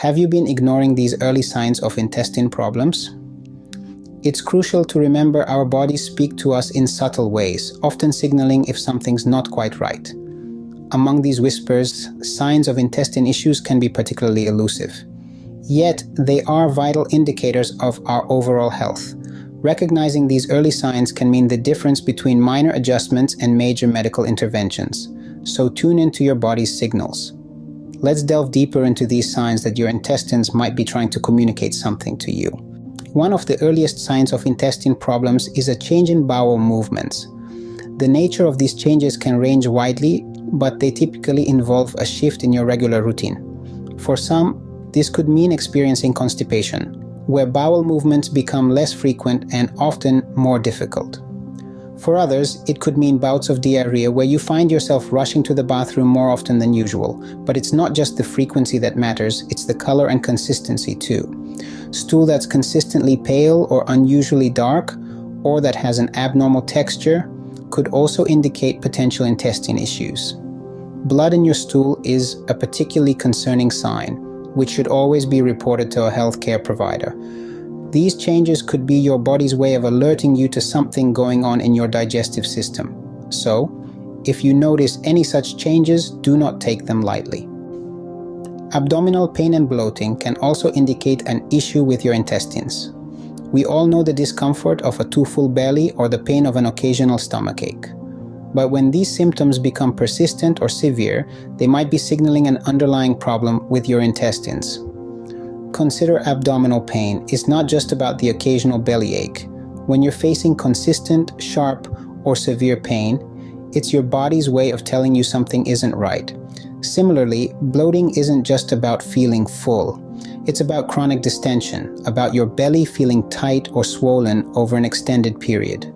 Have you been ignoring these early signs of intestine problems? It's crucial to remember our bodies speak to us in subtle ways, often signaling if something's not quite right. Among these whispers, signs of intestine issues can be particularly elusive. Yet, they are vital indicators of our overall health. Recognizing these early signs can mean the difference between minor adjustments and major medical interventions. So tune into your body's signals. Let's delve deeper into these signs that your intestines might be trying to communicate something to you. One of the earliest signs of intestine problems is a change in bowel movements. The nature of these changes can range widely, but they typically involve a shift in your regular routine. For some, this could mean experiencing constipation, where bowel movements become less frequent and often more difficult. For others, it could mean bouts of diarrhea where you find yourself rushing to the bathroom more often than usual. But it's not just the frequency that matters, it's the color and consistency too. Stool that's consistently pale or unusually dark, or that has an abnormal texture, could also indicate potential intestine issues. Blood in your stool is a particularly concerning sign, which should always be reported to a healthcare provider. These changes could be your body's way of alerting you to something going on in your digestive system. So, if you notice any such changes, do not take them lightly. Abdominal pain and bloating can also indicate an issue with your intestines. We all know the discomfort of a too full belly or the pain of an occasional stomachache. But when these symptoms become persistent or severe, they might be signaling an underlying problem with your intestines. Consider abdominal pain is not just about the occasional bellyache. When you're facing consistent, sharp, or severe pain, it's your body's way of telling you something isn't right. Similarly, bloating isn't just about feeling full. It's about chronic distension, about your belly feeling tight or swollen over an extended period.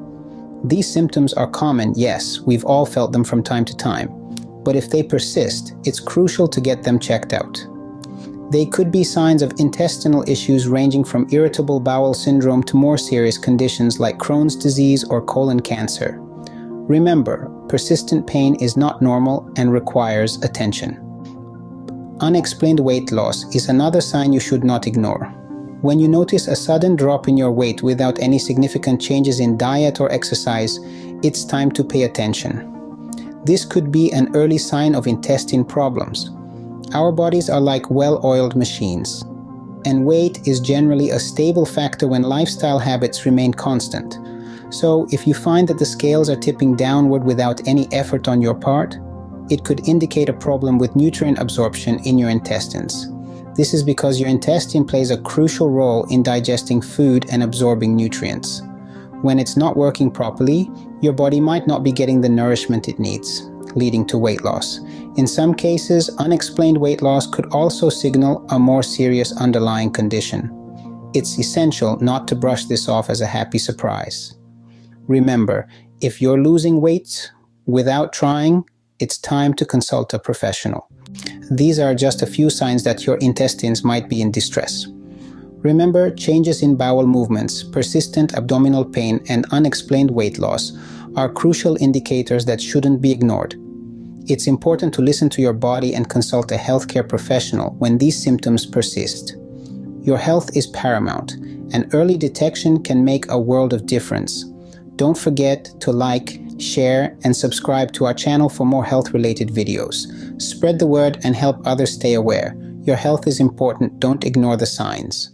These symptoms are common, yes, we've all felt them from time to time. But if they persist, it's crucial to get them checked out. They could be signs of intestinal issues ranging from irritable bowel syndrome to more serious conditions like Crohn's disease or colon cancer. Remember, persistent pain is not normal and requires attention. Unexplained weight loss is another sign you should not ignore. When you notice a sudden drop in your weight without any significant changes in diet or exercise, it's time to pay attention. This could be an early sign of intestine problems. Our bodies are like well-oiled machines, and weight is generally a stable factor when lifestyle habits remain constant. So if you find that the scales are tipping downward without any effort on your part, it could indicate a problem with nutrient absorption in your intestines. This is because your intestine plays a crucial role in digesting food and absorbing nutrients. When it's not working properly, your body might not be getting the nourishment it needs, leading to weight loss. In some cases, unexplained weight loss could also signal a more serious underlying condition. It's essential not to brush this off as a happy surprise. Remember, if you're losing weight without trying, it's time to consult a professional. These are just a few signs that your intestines might be in distress. Remember, changes in bowel movements, persistent abdominal pain, and unexplained weight loss are crucial indicators that shouldn't be ignored. It's important to listen to your body and consult a healthcare professional when these symptoms persist. Your health is paramount, and early detection can make a world of difference. Don't forget to like, share, and subscribe to our channel for more health-related videos. Spread the word and help others stay aware. Your health is important, don't ignore the signs.